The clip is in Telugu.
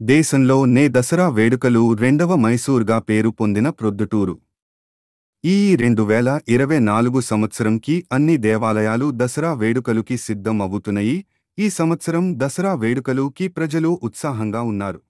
దేశంలో నే దసరా వేడుకలు రెండవ మైసూర్గా పేరు పొందిన ప్రొద్దుటూరు. ఈ రెండు వేల ఇరవై నాలుగు సంవత్సరంకి అన్ని దేవాలయాలు దసరా వేడుకలుకి సిద్ధం అవుతున్నాయి ఈ సంవత్సరం దసరా వేడుకలుకి ప్రజలు ఉత్సాహంగా ఉన్నారు.